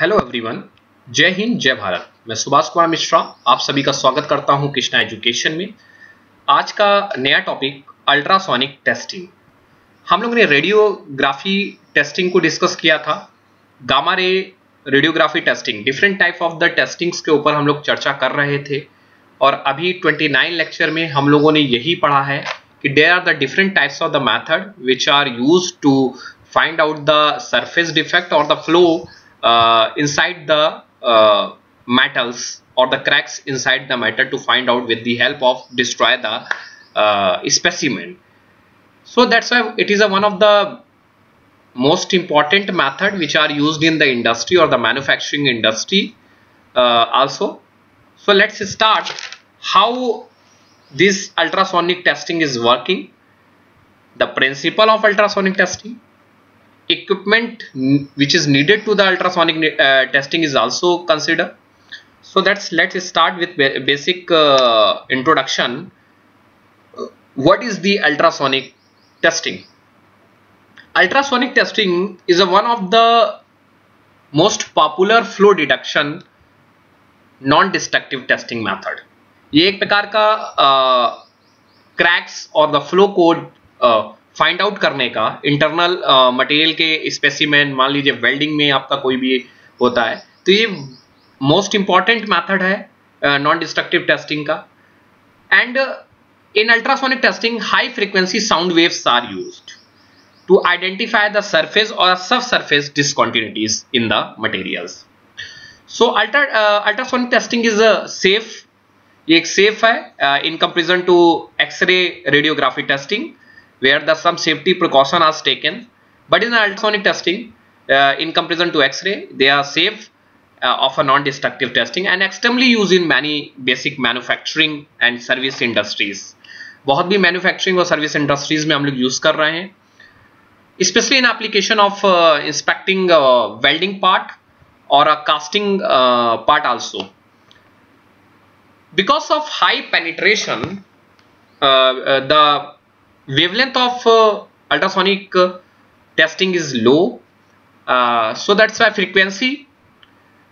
Hello everyone जय हिंद, जय भारत। मैं सुभाष कुमार मिश्रा आप सभी का स्वागत करता हूँ कृष्णा एजुकेशन में। आज का नया टॉपिक अल्ट्रासोनिक टेस्टिंग हम लोग ने रेडियोग्राफी टेस्टिंग को डिस्कस किया था। Gamma ray radiography testing different type of the testings के ऊपर हम लोग चर्चा कर रहे थे। और अभी 29 लेक्चर में हम लोगों ने यही पढ़ा है कि there are the different types of the method which are use to find out the surface defect और the flow uh, inside the uh, metals or the cracks inside the metal to find out with the help of destroy the uh, specimen. So that's why it is a one of the most important method which are used in the industry or the manufacturing industry uh, also. So let's start how this ultrasonic testing is working. The principle of ultrasonic testing equipment which is needed to the ultrasonic uh, testing is also considered so that's let's start with basic uh, introduction what is the ultrasonic testing ultrasonic testing is a one of the most popular flow detection non-destructive testing method ये एक प्रकार का cracks और the flow code find out करने का internal material के specimen मान लीजिए वेल्डिंग में आपका कोई भी होता है तो ये मोस्ट इंपॉर्टेंट मेथड है नॉन डिस्ट्रक्टिव टेस्टिंग का. And in ultrasonic testing high frequency sound waves are used to identify the surface और subsurface discontinuities in the materials so ultra ultrasonic testing is safe ये एक safe है in comparison to x ray radiography testing where the some safety precaution are taken but in the ultrasonic testing uh, in comparison to x-ray they are safe uh, of a non-destructive testing and extremely used in many basic manufacturing and service industries बहुत भी manufacturing और service industries में हम लोग use कर रहे हैं specially in application of inspecting welding part और a casting part also because of high penetration uh, uh, the wavelength of uh, ultrasonic uh, testing is low. Uh, so that's why frequency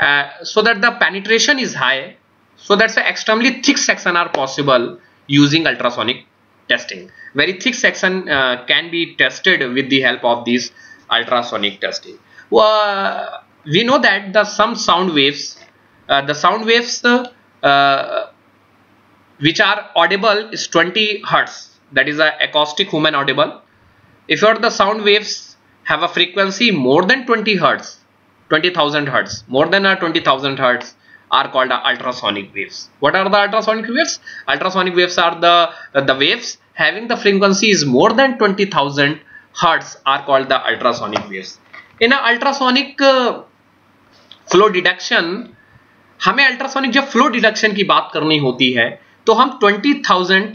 uh, so that the penetration is high. So that's why extremely thick section are possible using ultrasonic testing. Very thick section uh, can be tested with the help of these ultrasonic testing. Uh, we know that the some sound waves the sound waves which are audible is 20 hertz that is a acoustic human audible if your the sound waves have a frequency more than 20 hertz 20000 hertz more than a 20000 hertz are called ultrasonic waves what are the ultrasonic waves ultrasonic waves are the the waves having the frequency is more than 20000 hertz are called the ultrasonic waves in a ultrasonic uh, flow detection हमें ultrasonic जब flow detection की बात करनी होती है तो हम 20000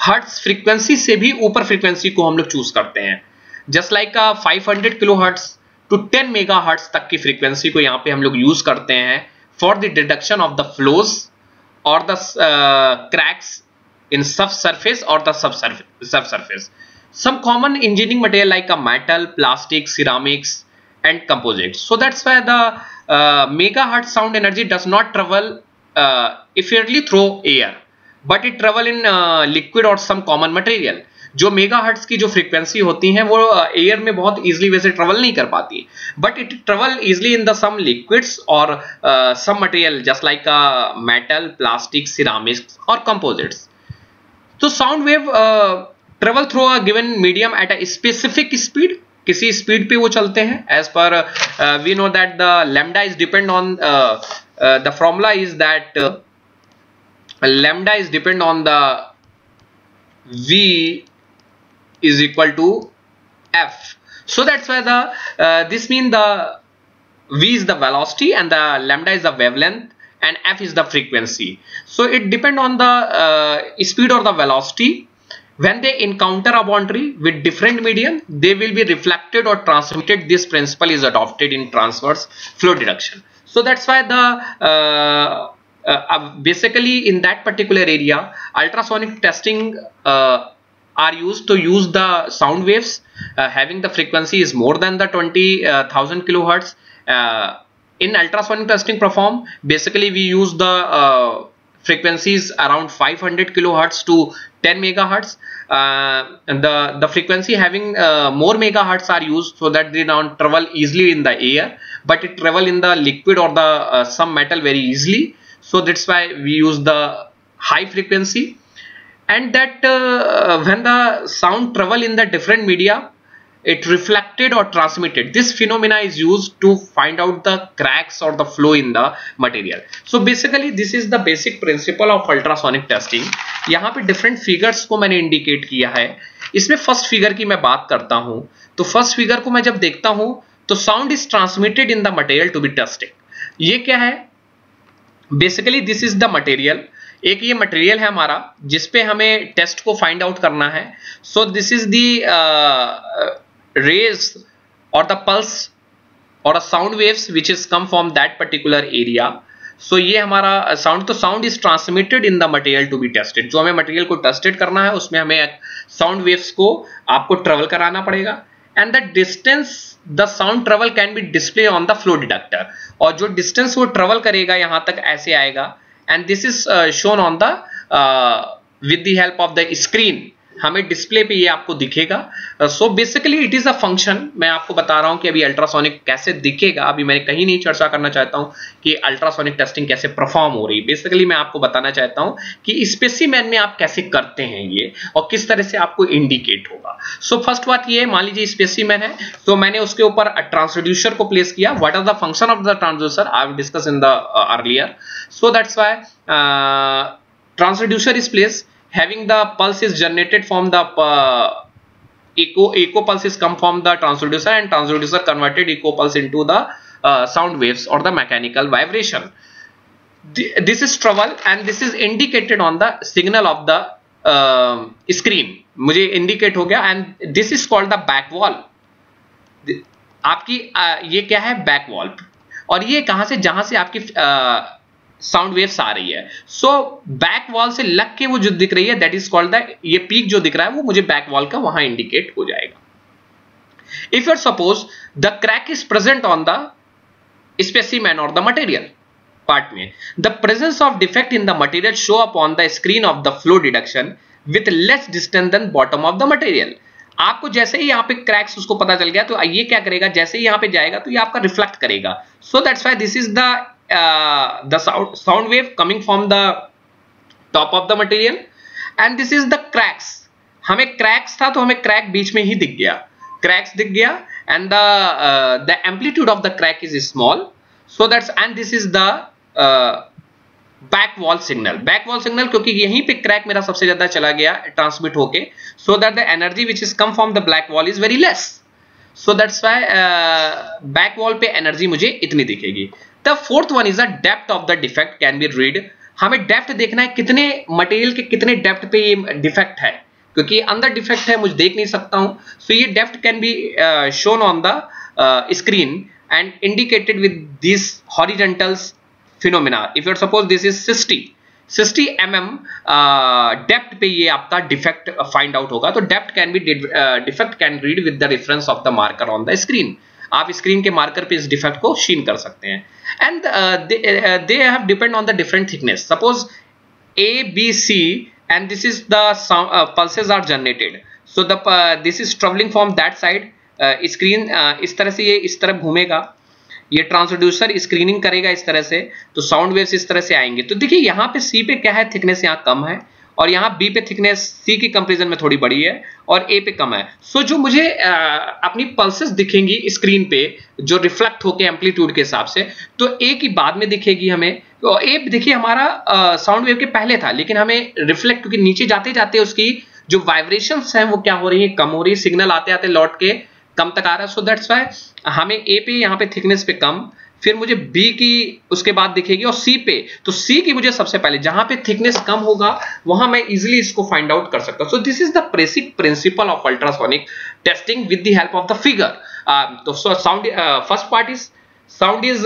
hertz frequency से भी ऊपर फ्रीक्वेंसी को हम लोग चूज़ करते हैं। Just like five hundred kilohertz to ten megahertz तक की फ्रीक्वेंसी को यहाँ पे हम लोग यूज़ करते हैं for the detection of the flows और द क्रैक्स इन सब सर्फेस और the sub subsurface some common engineering material like a metal plastic ceramics and composite so that's why the megahertz sound energy does not travel इफियरली through air but it travel in liquid और some common material जो megahertz की जो frequency होती है वो air uh, में बहुत easily वैसे ट्रेवल नहीं कर पाती. But it travel easily in the some liquids और some material just like metal plastic ceramics और कंपोजिट्स तो sound wave travel through a given medium at a specific speed किसी स्पीड पे वो चलते हैं. As per we know that the lambda is depend on the formula is that lambda is depend on the v is equal to f. So that's why the uh, this means the v is the velocity and the lambda is the wavelength and f is the frequency. So it depend on the uh, speed or the velocity. When they encounter a boundary with different medium they will be reflected or transmitted. This principle is adopted in transverse flow detection so that's why the uh, uh, uh, basically in that particular area ultrasonic testing uh, are used to use the sound waves. Uh, having the frequency is more than the 20,000 kilohertz. In ultrasonic testing perform basically we use the uh, frequencies around 500 kilohertz to 10 megahertz. Uh, and the the frequency having uh, more megahertz are used so that they don't travel easily in the air but it travel in the liquid or the uh, some metal very easily so that's why we use the high frequency and that uh, when the sound travel in the different media it reflected or transmitted this phenomena is used to find out the cracks or the flow in the material so basically this is the basic principle of ultrasonic testing यहाँ पे different figures को मैंने indicate किया है इसमें first figure की मैं बात करता हूँ तो first figure को मैं जब देखता हूँ तो sound is transmitted in the material to be tested ये क्या है basically this is the material एक ये मटेरियल है हमारा जिसपे हमें टेस्ट को फाइंड आउट करना है। So this is the rays or the pulse or a sound waves which is come from that particular area. So ये हमारा साउंड तो sound is transmitted in the material to be tested जो हमें material को tested करना है, उसमें हमें साउंड वेव्स को आपको ट्रेवल कराना पड़ेगा। And the distance the sound travel can be display on the flow detector और जो डिस्टेंस वो ट्रेवल करेगा, यहाँ तक ऐसे आएगा। And this is shown on the with the help of the screen हमें डिस्प्ले पे ये आपको दिखेगा। So basically it is a function मैं आपको बता रहा हूँ कि अभी अल्ट्रासोनिक कैसे दिखेगा। अभी मैं कहीं नहीं चर्चा करना चाहता हूँ कि अल्ट्रासोनिक टेस्टिंग कैसे परफॉर्म हो रही है। बेसिकली मैं आपको बताना चाहता हूँ कि स्पेसिमैन में आप कैसे करते हैं ये और किस तरह से आपको इंडिकेट होगा। सो फ़र्स्ट बात ये मान लीजिए स्पेसिमैन है तो मैंने उसके ऊपर ट्रांसड्यूसर को प्लेस किया। What are the function of the transducer I discuss in the earlier so that's why transducer is place having the pulse is generated from the uh, echo echo pulse is come from the transducer and transducer converted echo pulse into the uh, sound waves or the mechanical vibration this is travel and this is indicated on the signal of the uh, screen मुझे indicate हो गया and this is called the back wall आपकी uh, ये क्या है back wall और ये कहाँ से जहाँ से आपकी uh, साउंड वेव्स आ रही है। सो बैक वॉल से लग के वो जो दिख रही है दैट इज़ कॉल्ड द ये पीक जो दिख रहा है, वो मुझे बैक वॉल का वहाँ इंडिकेट हो जाएगा। If your suppose the crack is present on the specimen और द मटेरियल पार्ट में। The presence of defect in the material show up on the screen of the flow detection with less distance than bottom of the material आपको जैसे ही यहाँ पे cracks उसको पता चल गया तो ये क्या करेगा? जैसे ही यहाँ पे जाएगा तो ये आपका रिफ्लेक्ट करेगा। So that's why this is the uh, the sound, sound wave coming from the top of the material and this is the cracks हमें cracks था तो हमें crack बीच में ही दिख गया cracks दिख गया and the uh, the amplitude of the crack is small so that's and this is the uh, back wall signal back wall signal क्योंकि यहीं पे क्रैक मेरा सबसे ज़्यादा चला गया ट्रांसमिट होके so that the energy which is come from the black wall is very less so that's why back wall पे एनर्जी मुझे इतनी दिखेगी fourth one is the depth of the defect can be read हमें depth देखना है, कितने material के कितने डेप्थ पे ये डिफेक्ट है। क्योंकि अंदर डिफेक्ट है, मुझे देख नहीं सकता हूँ। सो ये depth can be shown on the screen and indicated with this horizontals phenomena if your suppose this is 60 60 mm depth पे ये आपका डिफेक्ट फाइंड आउट होगा। तो depth can be defect can read with the reference of the marker on the screen आप screen के marker पे इस defect को शीन कर सकते हैं। And they have depend on the different thickness suppose A B C and this is the pulses are generated so the this is travelling from that side screen इस तरह से ये इस तरफ़ घूमेगा। ये ट्रांसड्यूसर स्क्रीनिंग करेगा इस तरह से। तो साउंड वेव्स इस तरह से आएँगे। तो देखिए, यहाँ पे सी पे क्या है? थिकनेस यहाँ कम है। और यहाँ बी पे थिकनेस सी की कंपेरिजन में थोड़ी बड़ी है और ए पे कम है। सो so, जो मुझे आ, अपनी पल्सेस दिखेंगी स्क्रीन पे जो रिफ्लेक्ट होके एम्पलीट्यूड के हिसाब से तो ए की बाद में दिखेगी हमें। तो ए देखिए हमारा साउंड वेव के पहले था लेकिन हमें रिफ्लेक्ट क्योंकि नीचे जाते जाते उसकी जो वाइब्रेशन है वो क्या हो रही है? कम हो रही है। सिग्नल आते आते लौट के कम तक आ रहा है। सो दैट्स वाई हमें ए पे यहाँ पे थिकनेस पे कम। फिर मुझे बी की उसके बाद दिखेगी और सी पे। तो सी की मुझे सबसे पहले जहाँ पे थिकनेस कम होगा वहाँ मैं इजिली इसको फाइंड आउट कर सकता हूँ। So this is the basic principle of ultrasonic testing with the help of the figure तो sound first part is sound is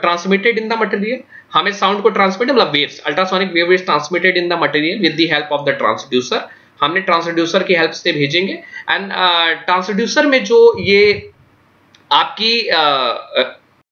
transmitted in the material हमें साउंड को ट्रांसमिट मतलब waves ultrasonic wave is transmitted in the material with the help of the transducer हमने transducer की help से भेजेंगे। And transducer uh, में जो ये आपकी uh,